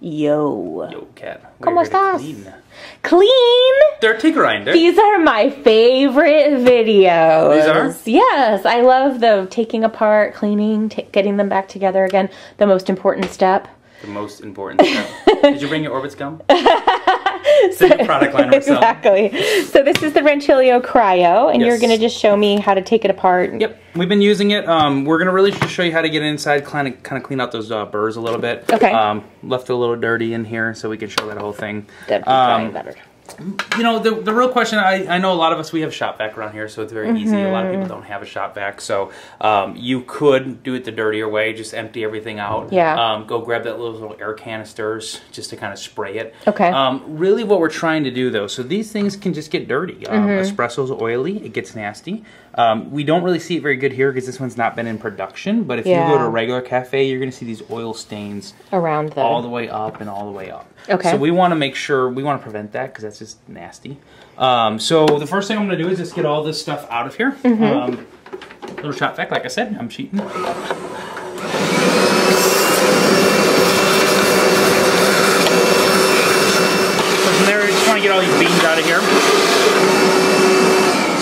Yo. Yo, Kat. ¿Cómo estás? Clean. Clean? Dirty grinder. Eh? These are my favorite videos. These are? Yes, I love the taking apart, cleaning, getting them back together again. The most important step. The most important step. Did you bring your Orbitz gum? A product line exactly. So this is the Rancilio KRYO, and you're going to just show me how to take it apart. Yep, we've been using it. Um, we're gonna really just show you how to get inside, kind of, kind of clean out those uh, burrs a little bit. Okay. Um, left it a little dirty in here, so we can show that whole thing. That'd be Um, better. You know, the, the real question, I, I know a lot of us, we have shop vac around here, so it's very easy. A lot of Mm-hmm. people don't have a shop vac, so um, you could do it the dirtier way, just empty everything out. Yeah. Um, go grab that little, little air canisters just to kind of spray it. Okay. Um, really what we're trying to do though, so these things can just get dirty. Um, Mm-hmm. Espresso's oily, it gets nasty. Um, we don't really see it very good here because this one's not been in production, but if you go to a regular cafe, you're going to see these oil stains Around the. all the way up and all the way up. Okay. So we want to make sure we want to prevent that because that's just nasty. Um, so the first thing I'm going to do is just get all this stuff out of here. Mm-hmm. Um, little shop vac, like I said, I'm cheating. So from there, just want to get all these beans out of here.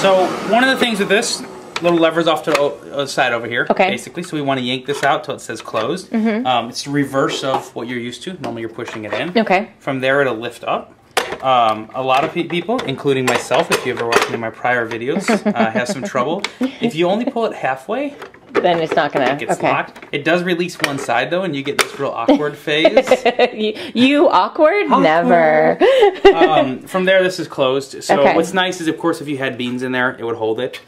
So one of the things with this, little levers off to the other side over here. Okay. Basically, so we want to yank this out till it says closed. Um, it's the reverse of what you're used to. Normally, you're pushing it in. Okay. From there, it'll lift up. Um, a lot of pe- people, including myself, if you ever watched any of my prior videos, uh, have some trouble. If you only pull it halfway, Then it's not going it to. gets Okay. locked. It does release one side though, and you get this real awkward phase. you, you awkward? Never. um, from there, this is closed. So Okay. what's nice is, of course, if you had beans in there, it would hold it.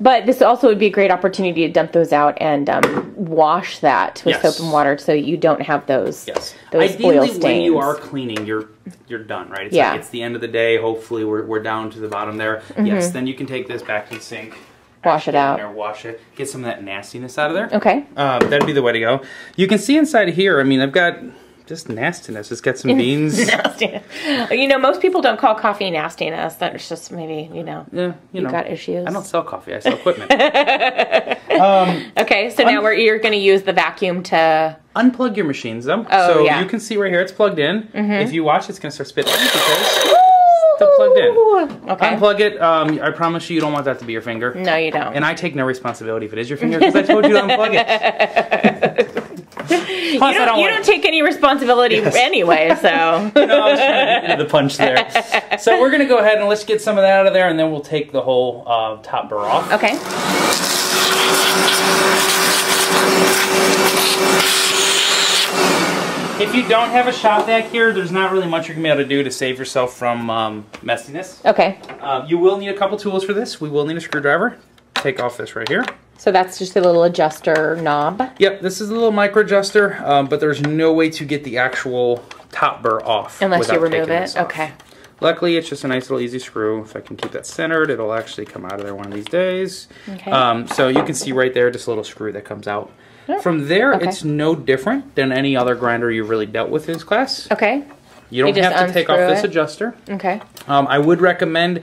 But this also would be a great opportunity to dump those out and um, wash that with Yes. soap and water so you don't have those Yes. those Ideally, oil stains. when you are cleaning, you're you're done, right? It's Yeah. like it's the end of the day. Hopefully, we're, we're down to the bottom there. Yes. Then you can take this back to the sink. Wash it out. There, wash it. Get some of that nastiness out of there. Okay. Uh, that'd be the way to go. You can see inside of here. I mean, I've got just nastiness. It's got some beans. Nastiness. You know, most people don't call coffee nastiness. That's just maybe, you know, Yeah, you, you know. got issues. I don't sell coffee. I sell equipment. Okay, so now we're, you're going to use the vacuum to. Unplug your machines though. Oh, so yeah. You can see right here it's plugged in. Mhm. If you watch, it's gonna start spitting because still plugged in. Okay. Unplug it. Um, I promise you, you don't want that to be your finger. No, you don't. And I take no responsibility if it is your finger because I told you to unplug it. You don't, don't you don't take any responsibility anyway, so. No, I was trying to get you to the punch there. So we're gonna go ahead and let's get some of that out of there, and then we'll take the whole uh, top bar off. Okay. If you don't have a shop vac here, there's not really much you're gonna be able to do to save yourself from um, messiness. Okay. Um, you will need a couple tools for this. We will need a screwdriver. Take off this right here. So that's just a little adjuster knob. Yep, this is a little micro adjuster, um, but there's no way to get the actual top burr off Unless you remove it. Okay. Luckily, it's just a nice little easy screw. If I can keep that centered, it'll actually come out of there one of these days. Okay. Um, so you can see right there, just a little screw that comes out. From there, Okay. it's no different than any other grinder you've really dealt with in this class. Okay. You don't just have to take off unscrew this it? adjuster. Okay. Um, I would recommend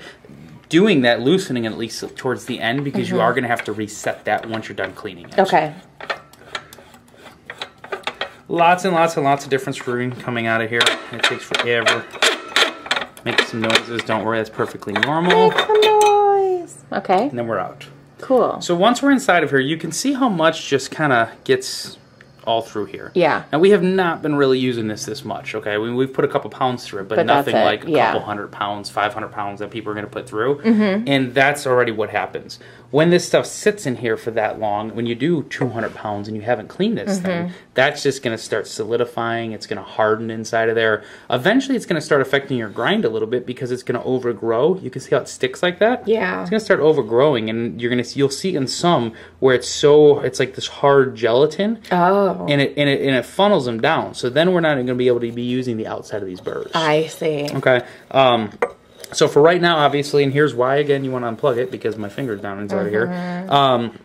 doing that loosening at least towards the end because Mm-hmm. you are going to have to reset that once you're done cleaning it. Okay. Lots and lots and lots of different screwing coming out of here. It takes forever. Make some noises. Don't worry, that's perfectly normal. Make some noise. Okay. And then we're out. Cool. So once we're inside of here, you can see how much just kind of gets all through here. Yeah. Now we have not been really using this this much. Okay, we, we've put a couple pounds through it, but, But nothing it, like a yeah. couple hundred pounds, five hundred pounds that people are going to put through. Mm-hmm. And that's already what happens when this stuff sits in here for that long. When you do two hundred pounds and you haven't cleaned this Mm-hmm. thing, that's just going to start solidifying. It's going to harden inside of there. Eventually, it's going to start affecting your grind a little bit because it's going to overgrow. You can see how it sticks like that. Yeah. It's gonna start overgrowing, and you're gonna see you'll see in some where it's so it's like this hard gelatin, Oh. and it and it and it funnels them down. So then we're not gonna be able to be using the outside of these burrs. I see. okay. Um. So for right now, obviously, and here's why again you want to unplug it because my finger's down inside of here. Mm-hmm. Um.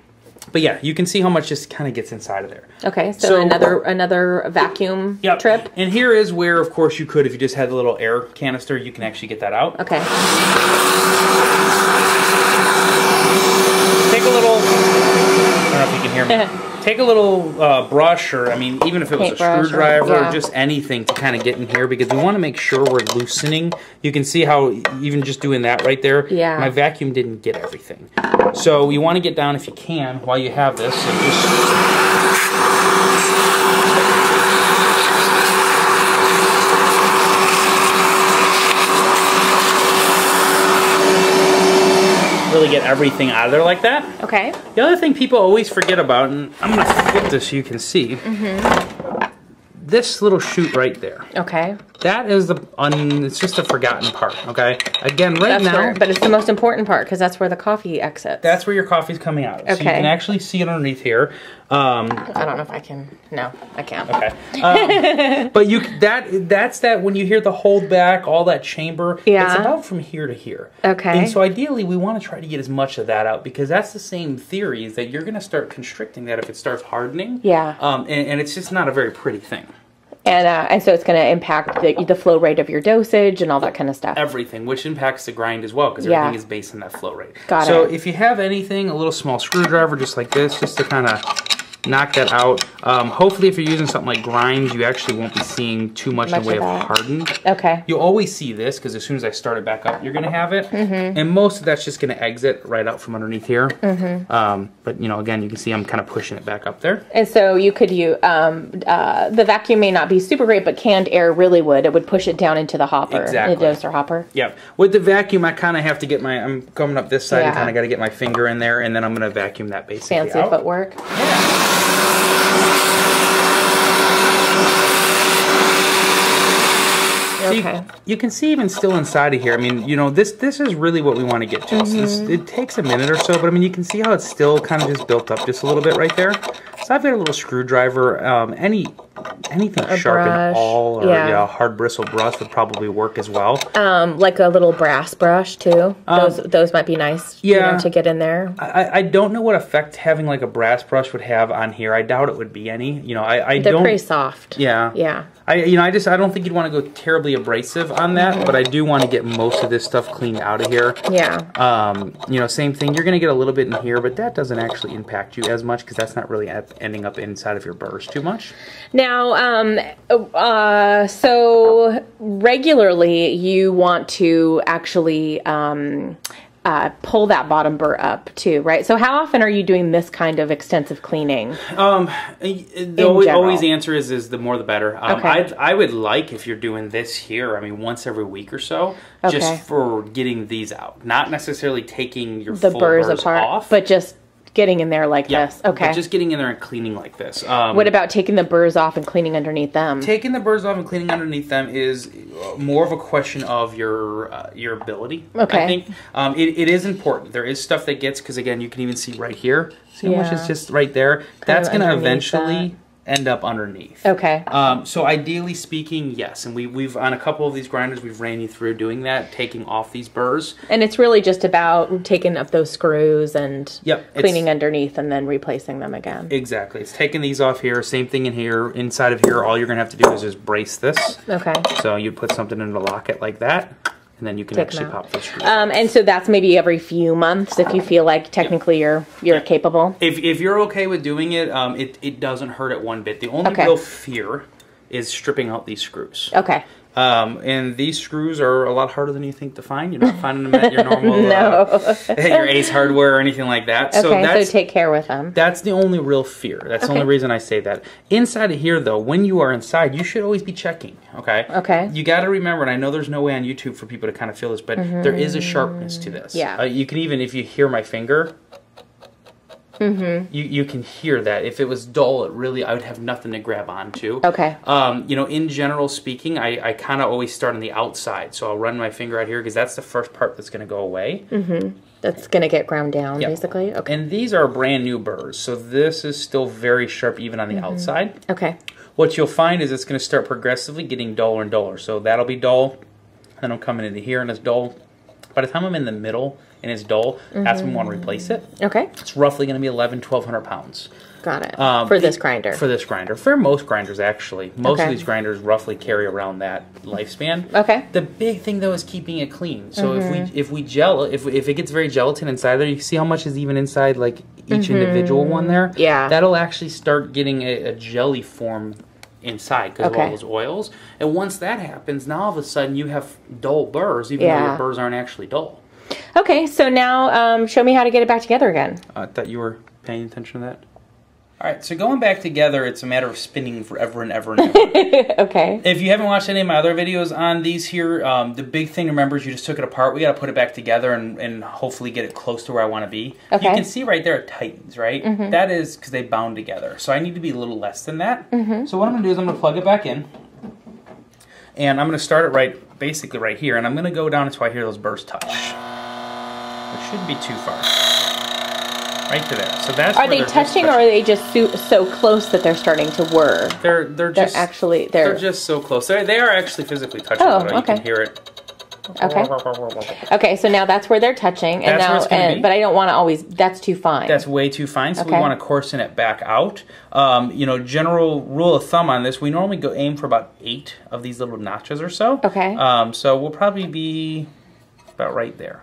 But yeah, you can see how much just kind of gets inside of there. Okay. So, So- another another vacuum Yep. trip. And here is where, of course, you could, if you just had the little air canister, you can actually get that out. Okay. Take a little. I don't know if you can hear me. take a little uh, brush, or I mean, even if it was a Paintbrush or- screwdriver, yeah. or just anything to kind of get in here, because we want to make sure we're loosening. You can see how even just doing that right there, Yeah. my vacuum didn't get everything. So you want to get down if you can while you have this. Really get everything out of there like that. Okay. The other thing people always forget about, and I'm going to flip this so you can see, mm-hmm. this little chute right there. Okay. That is the un, it's just a forgotten part. Okay. Again, right That's now, where, but it's the most important part because that's where the coffee exits. that's where your coffee's coming out of. So you can actually see it underneath here. Um, I don't know if I can. No, I can't. okay. Um, but you that that's that when you hear the hold back, all that chamber. Yeah. It's about from here to here. Okay. And so ideally, we want to try to get as much of that out because that's the same theory is that you're going to start constricting that if it starts hardening. Yeah. Um, and, and it's just not a very pretty thing. And uh, and so it's going to impact the the flow rate of your dosage and all that kind of stuff. everything, which impacts the grind as well, because Yeah. everything is based on that flow rate. Got so it. if you have anything, a little small screwdriver just like this, just to kind of knock that out. Um, hopefully, if you're using something like grinds, you actually won't be seeing too much, in the way of of hardened. Okay. You'll always see this because as soon as I start it back up, you're going to have it. Mm-hmm. And most of that's just going to exit right out from underneath here. Um, but, you know, again, you can see I'm kind of pushing it back up there. And so you could use um, uh, the vacuum may not be super great, but canned air really would. It would push it down into the hopper, Exactly. the doser hopper. Yeah. With the vacuum, I kind of have to get my, I'm coming up this side yeah. and kind of got to get my finger in there, and then I'm going to vacuum that basically Fancy out. footwork. So you- Okay. You, can see even still inside of here. I mean, you know, this this is really what we want to get to. So this, Mm-hmm. it takes a minute or so, but I mean, you can see how it's still kind of just built up just a little bit right there. So I've got a little screwdriver. Um, any anything sharp brush, and all or yeah. yeah. a hard bristle brush would probably work as well. Um, like a little brass brush too. those those might be nice. you know, Um, yeah. to get in there. I, I don't know what effect having like a brass brush would have on here. I doubt it would be any. You know, I, I They're don't. pretty soft. Yeah. Yeah. I you know I just I don't think you'd want to go terribly abrasive on that, but I do want to get most of this stuff cleaned out of here. Yeah. Um, you know, same thing. You're going to get a little bit in here, but that doesn't actually impact you as much because that's not really ending up inside of your burrs too much. Now, um, uh, so regularly you want to actually um, uh, pull that bottom burr up too, right? So how often are you doing this kind of extensive cleaning? Um, the always, always answer is is the more the better. Um, Okay. I'd, I would like if you're doing this here. I mean, once every week or so, Okay. just for getting these out, not necessarily taking your The full burrs burrs apart, off, but just getting in there like Yeah, this. Okay. but just getting in there and cleaning like this. Um, what about taking the burrs off and cleaning underneath them? taking the burrs off and cleaning underneath them is uh, more of a question of your uh, your ability. Okay. I think um, it, it is important. There is stuff that gets because again, you can even see right here. See how much is just right there. That's going to eventually end up underneath. Okay. Um, so ideally speaking, yes, and we we've on a couple of these grinders we've ran you through doing that, taking off these burrs. And it's really just about taking up those screws and Yep, cleaning underneath and then replacing them again. Exactly. It's taking these off here. Same thing in here. Inside of here, all you're going to have to do is just brace this. Okay. So you put something in to lock it like that, and then you can Take actually pop the screws. Um, and so that's maybe every few months if you feel like technically you're you're capable. if, if you're okay with doing it, um, it, it doesn't hurt it one bit. The only Okay. real fear is stripping out these screws. Okay. Um, and these screws are a lot harder than you think to find. You're not finding them at your normal, No. uh, at your Ace Hardware or anything like that. so Okay, so, that's take care with them. That's the only real fear. That's the only reason I say that. Inside of here, though, when you are inside, you should always be checking. Okay. Okay. You got to remember, and I know there's no way on YouTube for people to kind of feel this, but there is a sharpness to this. Yeah. Uh, you can even, if you hear my finger. Mm-hmm. You, you can hear that. If it was dull, it really I would have nothing to grab onto. Okay. Um, you know, in general speaking, I, I kind of always start on the outside. So I'll run my finger out here because that's the first part that's going to go away. Mm-hmm. That's gonna get ground down, Yep. basically. Okay. And these are brand new burrs, so this is still very sharp even on the Mm-hmm. outside. Okay. What you'll find is it's going to start progressively getting duller and duller. So that'll be dull, then I'm coming into here and it's dull. By the time I'm in the middle, and it's dull, that's when we want to replace it. Okay. It's roughly going to be 11, 1200 pounds. Got it. Um, For this grinder. For this grinder. For most grinders, actually. Most Okay. of these grinders roughly carry around that lifespan. Okay. The big thing though is keeping it clean. So if we if we gel if if it gets very gelatin inside there, you see how much is even inside like each individual one there. Yeah. That'll actually start getting a, a jelly form inside because of all those oils. And once that happens, now all of a sudden you have dull burrs, even though your burrs aren't actually dull. Okay, so now um, show me how to get it back together again. I thought you were paying attention to that. All right, so going back together, it's a matter of spinning forever and ever and ever. okay. If you haven't watched any of my other videos on these here, um, the big thing to remember is you just took it apart. We got to put it back together and, and hopefully get it close to where I want to be. Okay. You can see right there it tightens, right? That is because they bound together. So I need to be a little less than that. So what I'm going to do is I'm going to plug it back in. And I'm going to start it right, basically right here. And I'm going to go down until I hear those burrs touch. Which shouldn't be too far. Right to there. So that's Are they touching or are they just so, so close that they're starting to whir? They're they're They're just actually they're they're, just so close. They're, they are actually physically touching. Oh, though. You okay. can hear it. okay. Okay, so now that's where they're touching, and That's now and but I don't want to always. That's too fine. That's way too fine, so Okay. we want to coarsen it back out. Um, you know, general rule of thumb on this, we normally go aim for about eight of these little notches or so. Okay. Um, so we'll probably be about right there.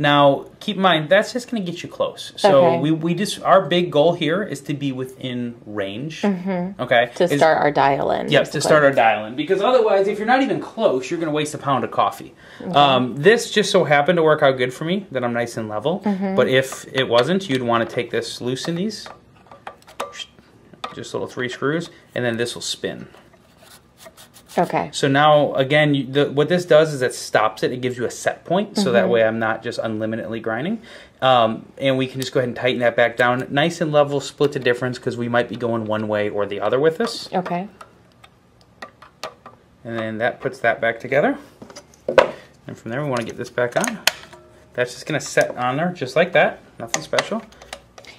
Now, keep in mind that's just going to get you close. So Okay. we, we just our big goal here is to be within range. Mm-hmm. Okay. to Is- start our dial in. Yep, to start our dial in. Because otherwise, if you're not even close, you're going to waste a pound of coffee. Um, this just so happened to work out good for me, that I'm nice and level. Mm-hmm. But if it wasn't, you'd want to take this, loosen these, just little three screws, and then this will spin. Okay. So now, again, you, the, what this does is it stops it. It gives you a set point, so Mm-hmm. that way I'm not just unlimitedly grinding. Um, and we can just go ahead and tighten that back down. Nice and level, split the difference, because we might be going one way or the other with this. Okay. And then that puts that back together. And from there, we want to get this back on. That's just going to set on there just like that. Nothing special.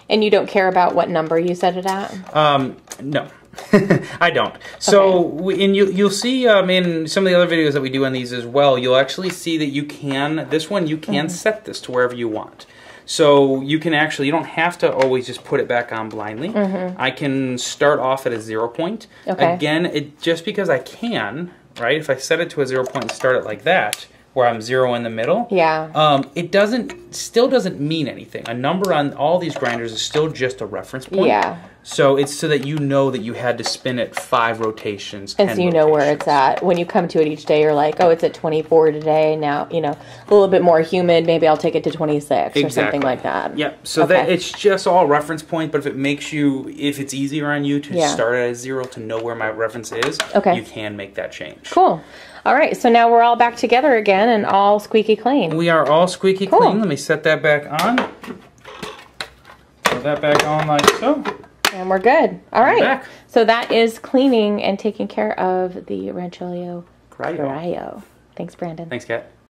And you don't care about what number you set it at? Um, no, I don't. So, we, and you, you'll see um, in some of the other videos that we do on these as well, you'll actually see that you can, this one, you can Mm-hmm. set this to wherever you want. So you can actually, you don't have to always just put it back on blindly. I can start off at a zero point. Okay. Again, it just because I can, right? If I set it to a zero point and start it like that, where I'm zero in the middle, Yeah. um, it doesn't still doesn't mean anything. A number on all these grinders is still just a reference point. Yeah. So it's so that you know that you had to spin it five rotations. And so you know where it's at. When you come to it each day, you're like, oh, it's at 24 today. Now, you know, a little bit more humid. Maybe I'll take it to 26 or something like that. Yep. So that it's just all reference point. But if it makes you, if it's easier on you to Yeah. start at a zero to know where my reference is, Okay. you can make that change. Cool. All right. So now we're all back together again and all squeaky clean. We are all squeaky Cool. clean. Let me set that back on. Put that back on like so. And we're good. All right. back. So that is cleaning and taking care of the Rancilio KRYO. KRYO. Thanks, Brandon. Thanks, Kat.